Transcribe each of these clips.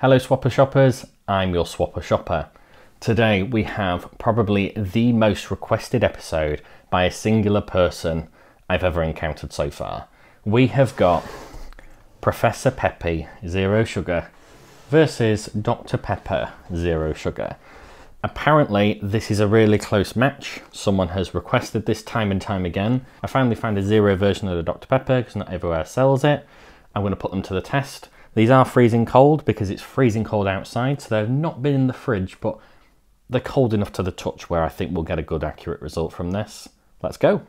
Hello Swopper Shoppers, I'm your Swopper Shopper. Today we have probably the most requested episode by a singular person I've ever encountered so far. We have got Professor Peppy Zero Sugar versus Dr. Pepper Zero Sugar. Apparently, this is a really close match. Someone has requested this time and time again. I finally found a zero version of the Dr. Pepper because not everywhere sells it. I'm going to put them to the test. These are freezing cold because it's freezing cold outside, so they've not been in the fridge, but they're cold enough to the touch where I think we'll get a good accurate result from this. Let's go.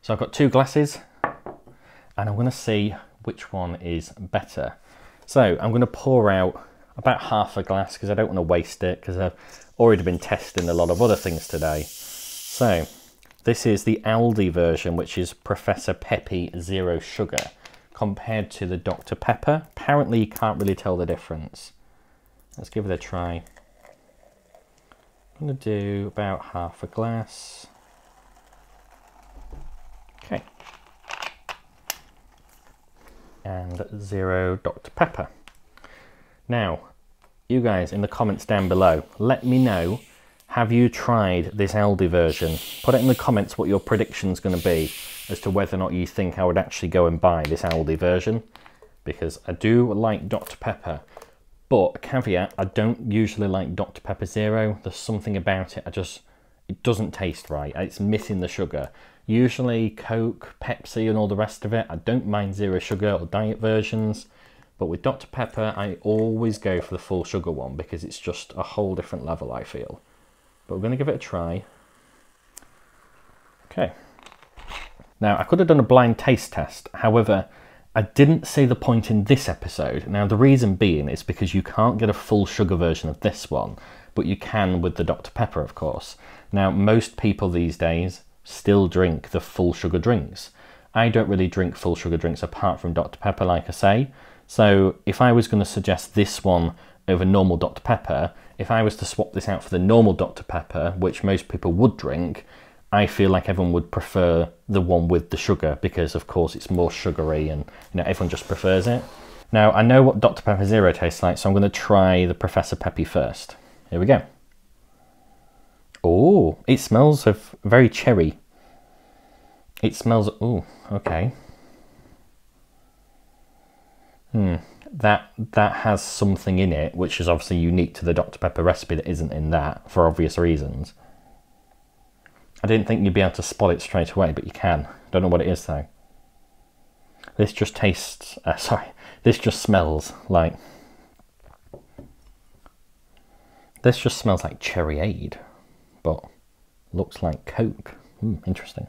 So I've got two glasses and I'm going to see which one is better. So I'm going to pour out about half a glass because I don't want to waste it because I've already been testing a lot of other things today. So this is the Aldi version, which is Professor Peppy Zero Sugar compared to the Dr. Pepper. Apparently you can't really tell the difference. Let's give it a try. I'm going to do about half a glass. Okay. And zero Dr. Pepper. Now, you guys in the comments down below, let me know, have you tried this Aldi version? Put it in the comments what your prediction's going to be as to whether or not you think I would actually go and buy this Aldi version because I do like Dr. Pepper but caveat I don't usually like Dr. Pepper Zero there's something about it I just it doesn't taste right it's missing the sugar usually Coke Pepsi and all the rest of it I don't mind zero sugar or diet versions but with Dr. Pepper I always go for the full sugar one because it's just a whole different level I feel but we're going to give it a try okay now, I could have done a blind taste test. However, I didn't see the point in this episode. Now, the reason being is because you can't get a full sugar version of this one, but you can with the Dr. Pepper, of course. Now, most people these days still drink the full sugar drinks. I don't really drink full sugar drinks apart from Dr. Pepper, like I say. So, if I was going to suggest this one over normal Dr. Pepper, if I was to swap this out for the normal Dr. Pepper, which most people would drink, I feel like everyone would prefer the one with the sugar because, of course, it's more sugary and you know everyone just prefers it. Now, I know what Dr. Pepper Zero tastes like, so I'm going to try the Professor Peppy first. Here we go. Oh, it smells of very cherry. It smells, oh, okay. Hmm, that, that has something in it, which is obviously unique to the Dr. Pepper recipe that isn't in that, for obvious reasons. I didn't think you'd be able to spot it straight away, but you can. Don't know what it is though. This just tastes, uh, sorry, this just smells like, this just smells like cherryade, but looks like Coke. Hmm, interesting.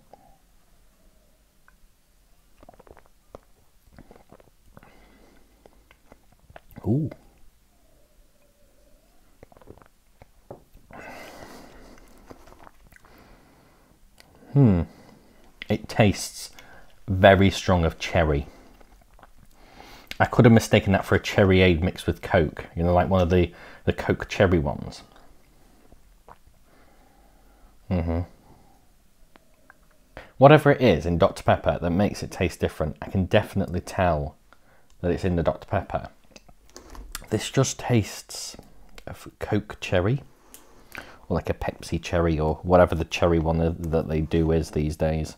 Ooh. Hmm. It tastes very strong of cherry. I could have mistaken that for a cherryade mixed with Coke, you know, like one of the, the Coke cherry ones. Mm-hmm. Whatever it is in Dr. Pepper that makes it taste different, I can definitely tell that it's in the Dr. Pepper. This just tastes of Coke cherry or like a Pepsi cherry or whatever the cherry one that they do is these days.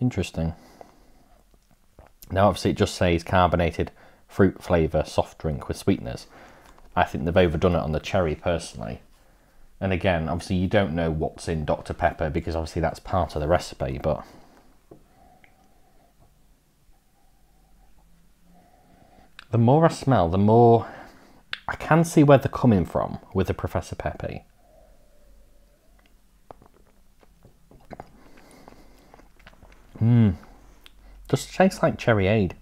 Interesting. Now obviously it just says carbonated fruit flavour soft drink with sweeteners. I think they've overdone it on the cherry personally. And again, obviously you don't know what's in Dr. Pepper because obviously that's part of the recipe, but the more I smell, the more I can see where they're coming from with the Professor Peppy. Mmm. Just tastes like cherry aid,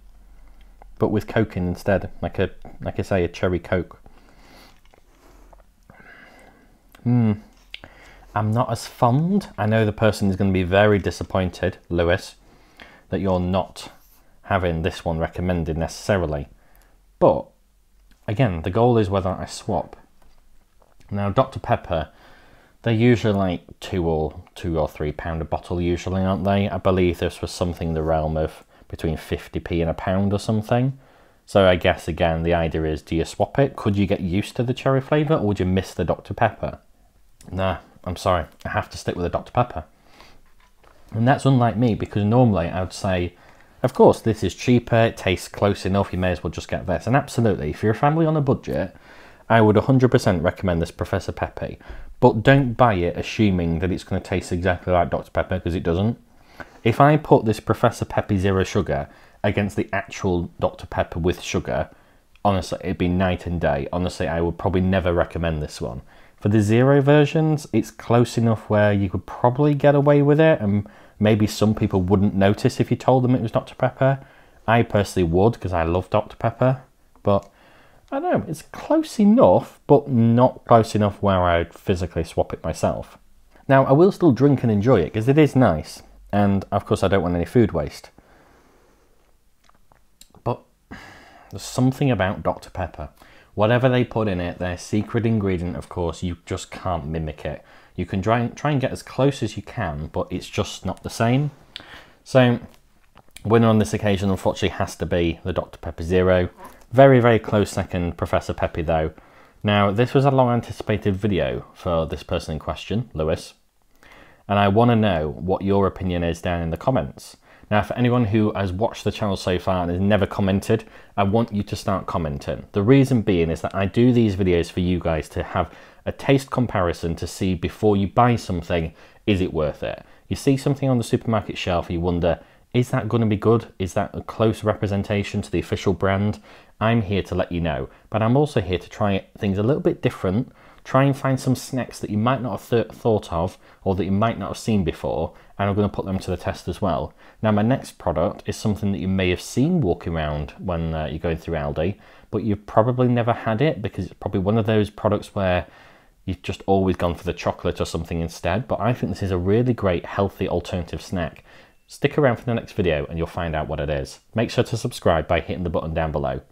but with coke in instead, like a like I say, a cherry coke. Mmm. I'm not as fond. I know the person is going to be very disappointed, Lewis, that you're not having this one recommended necessarily. But again, the goal is whether I swap. Now, Dr. Pepper they're usually like two or two or three pound a bottle usually, aren't they? I believe this was something in the realm of between 50p and a pound or something. So I guess again, the idea is do you swap it? Could you get used to the cherry flavour or would you miss the Dr. Pepper? Nah, I'm sorry, I have to stick with the Dr. Pepper. And that's unlike me because normally I would say, of course, this is cheaper, it tastes close enough, you may as well just get this. And absolutely, if you're a family on a budget, I would 100% recommend this Professor Peppy. But don't buy it assuming that it's going to taste exactly like Dr. Pepper because it doesn't. If I put this Professor Peppy Zero Sugar against the actual Dr. Pepper with sugar, honestly, it'd be night and day. Honestly, I would probably never recommend this one. For the zero versions, it's close enough where you could probably get away with it, and maybe some people wouldn't notice if you told them it was Dr. Pepper. I personally would because I love Dr. Pepper, but I don't know, it's close enough, but not close enough where I'd physically swap it myself. Now, I will still drink and enjoy it because it is nice, and of course, I don't want any food waste. But there's something about Dr. Pepper. Whatever they put in it, their secret ingredient, of course, you just can't mimic it. You can try and, try and get as close as you can, but it's just not the same. So, winner on this occasion, unfortunately, has to be the Dr. Pepper Zero. Very, very close second, Professor Peppy, though. Now, this was a long anticipated video for this person in question, Lewis, and I want to know what your opinion is down in the comments. Now, for anyone who has watched the channel so far and has never commented, I want you to start commenting. The reason being is that I do these videos for you guys to have a taste comparison to see before you buy something, is it worth it? You see something on the supermarket shelf, you wonder, is that going to be good? Is that a close representation to the official brand? I'm here to let you know, but I'm also here to try things a little bit different, try and find some snacks that you might not have th thought of or that you might not have seen before, and I'm going to put them to the test as well. Now, my next product is something that you may have seen walking around when uh, you're going through Aldi, but you've probably never had it because it's probably one of those products where you've just always gone for the chocolate or something instead. But I think this is a really great, healthy alternative snack. Stick around for the next video and you'll find out what it is. Make sure to subscribe by hitting the button down below.